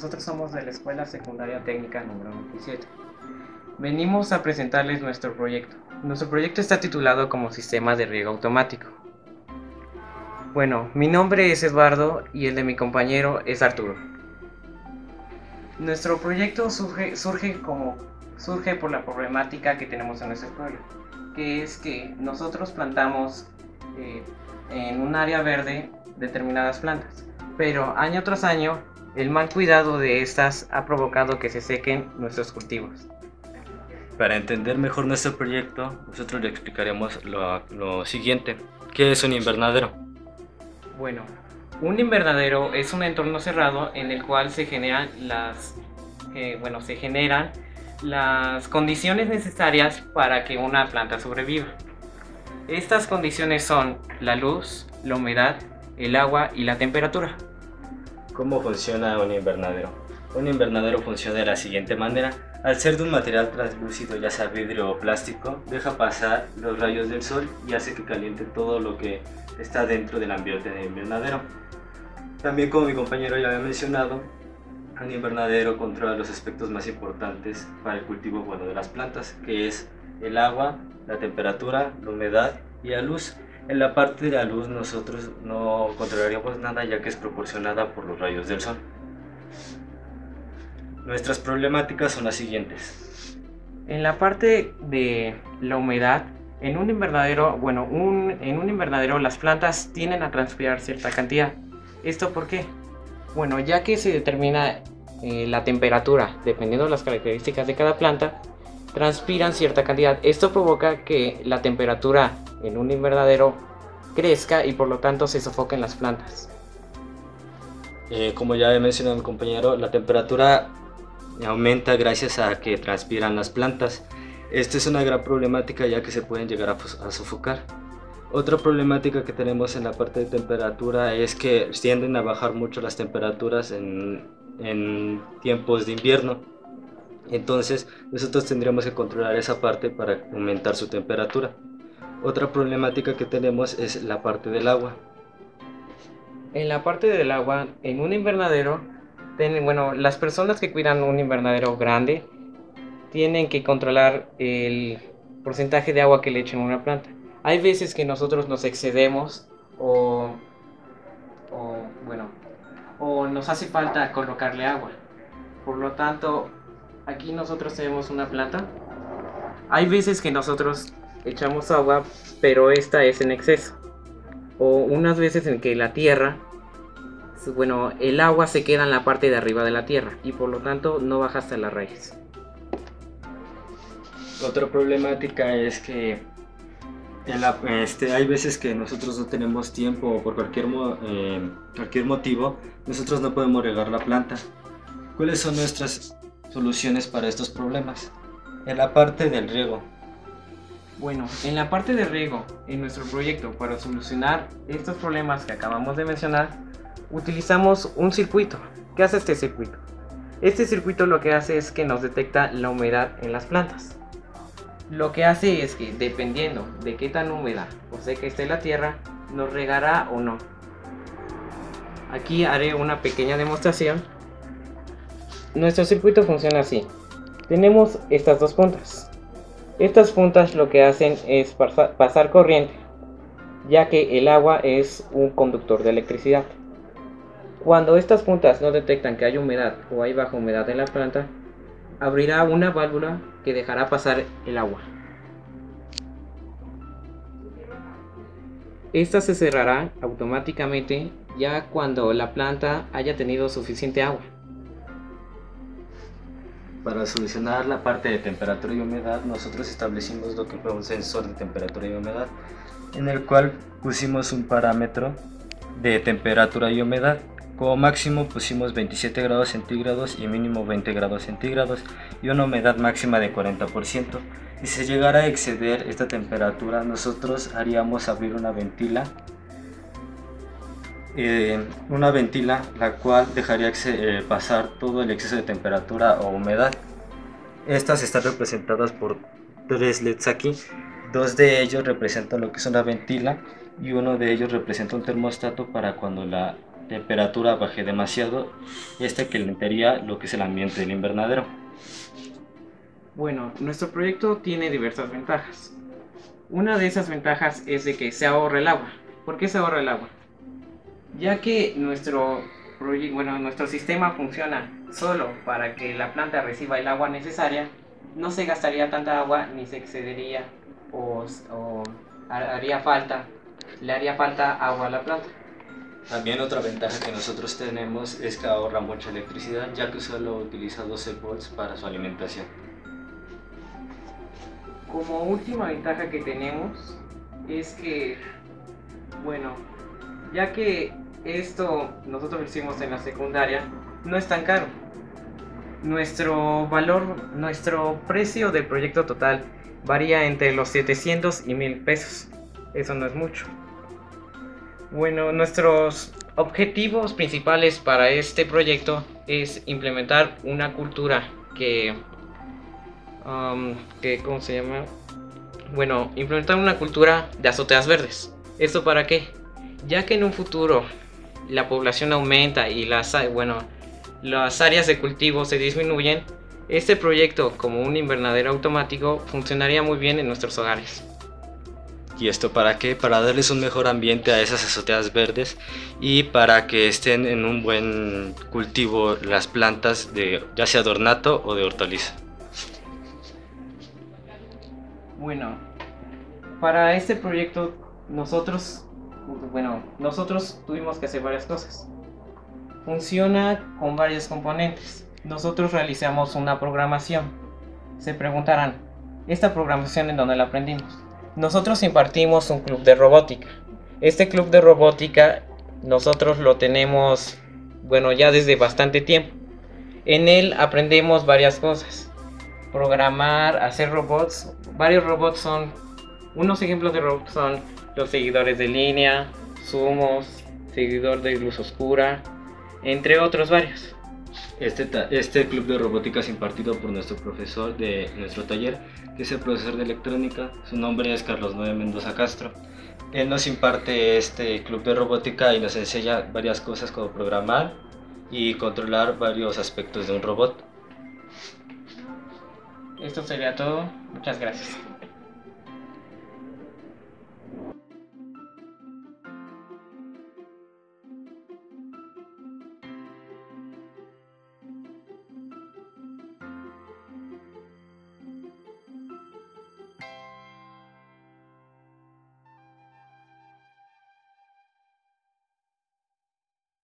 nosotros somos de la Escuela Secundaria Técnica número 27. Venimos a presentarles nuestro proyecto. Nuestro proyecto está titulado como Sistema de Riego Automático. Bueno, mi nombre es Eduardo y el de mi compañero es Arturo. Nuestro proyecto surge, como, surge por la problemática que tenemos en nuestro pueblo, que es que nosotros plantamos eh, en un área verde determinadas plantas, pero año tras año el mal cuidado de estas ha provocado que se sequen nuestros cultivos. Para entender mejor nuestro proyecto, nosotros le explicaremos lo, siguiente. ¿Qué es un invernadero? Bueno, un invernadero es un entorno cerrado en el cual se generan las, eh, bueno, se generan las condiciones necesarias para que una planta sobreviva. Estas condiciones son la luz, la humedad, el agua y la temperatura. ¿Cómo funciona un invernadero? Un invernadero funciona de la siguiente manera. Al ser de un material translúcido, ya sea vidrio o plástico, deja pasar los rayos del sol y hace que caliente todo lo que está dentro del ambiente del invernadero. También como mi compañero ya había mencionado, un invernadero controla los aspectos más importantes para el cultivo bueno de las plantas, que es el agua, la temperatura, la humedad y la luz. En la parte de la luz nosotros no controlaríamos nada ya que es proporcionada por los rayos del sol. Nuestras problemáticas son las siguientes. En la parte de la humedad, en un invernadero, bueno, en un invernadero las plantas tienden a transpirar cierta cantidad. ¿Esto por qué? Bueno, ya que se determina eh, la temperatura dependiendo de las características de cada planta, transpiran cierta cantidad. Esto provoca que la temperatura en un invernadero crezca y por lo tanto se sofoquen las plantas. Eh, como ya he mencionado mi compañero, la temperatura aumenta gracias a que transpiran las plantas. Esta es una gran problemática ya que se pueden llegar a, sofocar. Otra problemática que tenemos en la parte de temperatura es que tienden a bajar mucho las temperaturas en, en tiempos de invierno. Entonces nosotros tendríamos que controlar esa parte para aumentar su temperatura. Otra problemática que tenemos es la parte del agua. En la parte del agua, en un invernadero, bueno, las personas que cuidan un invernadero grande tienen que controlar el porcentaje de agua que le echen a una planta. Hay veces que nosotros nos excedemos o, o bueno, o nos hace falta colocarle agua. Por lo tanto, aquí nosotros tenemos una planta. Hay veces que nosotros echamos agua, pero esta es en exceso. O unas veces en que la tierra, bueno, el agua se queda en la parte de arriba de la tierra y por lo tanto no baja hasta la raíz. Otra problemática es que este, hay veces que nosotros no tenemos tiempo o por cualquier, eh, cualquier motivo, nosotros no podemos regar la planta. ¿Cuáles son nuestras soluciones para estos problemas? En la parte del riego, bueno, en la parte de riego, en nuestro proyecto, para solucionar estos problemas que acabamos de mencionar, utilizamos un circuito. ¿Qué hace este circuito? Este circuito lo que hace es que nos detecta la humedad en las plantas. Lo que hace es que dependiendo de qué tan húmeda o seca esté la tierra, nos regará o no. Aquí haré una pequeña demostración. Nuestro circuito funciona así. Tenemos estas dos puntas. Estas puntas lo que hacen es pasar corriente, ya que el agua es un conductor de electricidad. Cuando estas puntas no detectan que hay humedad o hay baja humedad en la planta, abrirá una válvula que dejará pasar el agua. Esta se cerrará automáticamente ya cuando la planta haya tenido suficiente agua. Para solucionar la parte de temperatura y humedad, nosotros establecimos lo que fue un sensor de temperatura y humedad, en el cual pusimos un parámetro de temperatura y humedad. Como máximo pusimos 27 grados centígrados y mínimo 20 grados centígrados y una humedad máxima de 40%. Si llegara a exceder esta temperatura, nosotros haríamos abrir una ventila eh, una ventila la cual dejaría eh, pasar todo el exceso de temperatura o humedad. Estas están representadas por tres LEDs aquí. Dos de ellos representan lo que es una ventila y uno de ellos representa un termostato para cuando la temperatura baje demasiado, este calentaría lo que es el ambiente del invernadero. Bueno, nuestro proyecto tiene diversas ventajas. Una de esas ventajas es de que se ahorra el agua. ¿Por qué se ahorra el agua? Ya que nuestro, bueno, nuestro sistema funciona solo para que la planta reciba el agua necesaria, no se gastaría tanta agua ni se excedería o, o haría falta, le haría falta agua a la planta. También otra ventaja que nosotros tenemos es que ahorra mucha electricidad ya que solo utiliza 12 volts para su alimentación. Como última ventaja que tenemos es que, bueno, ya que esto nosotros lo hicimos en la secundaria, no es tan caro. Nuestro valor, nuestro precio del proyecto total varía entre los 700 y 1000 pesos. Eso no es mucho. Bueno, nuestros objetivos principales para este proyecto es implementar una cultura que, um, que ¿cómo se llama? Bueno, implementar una cultura de azoteas verdes. ¿Esto para qué? Ya que en un futuro la población aumenta y las, bueno, las áreas de cultivo se disminuyen, este proyecto como un invernadero automático funcionaría muy bien en nuestros hogares. ¿Y esto para qué? Para darles un mejor ambiente a esas azoteas verdes y para que estén en un buen cultivo las plantas de ya sea de ornato o de hortaliza. Bueno, para este proyecto nosotros, bueno, nosotros tuvimos que hacer varias cosas. Funciona con varios componentes. Nosotros realizamos una programación. Se preguntarán, ¿esta programación en dónde la aprendimos? nosotros impartimos un club de robótica. Este club de robótica nosotros lo tenemos, bueno, ya desde bastante tiempo. En él aprendemos varias cosas. Programar, hacer robots. Varios robots son, unos ejemplos de robots son los seguidores de línea, sumos, seguidor de luz oscura, entre otros varios. Este, este club de robótica es impartido por nuestro profesor de nuestro taller, que es el profesor de electrónica. Su nombre es Carlos Noé Mendoza Castro. Él nos imparte este club de robótica y nos enseña varias cosas como programar y controlar varios aspectos de un robot. Esto sería todo. Muchas gracias.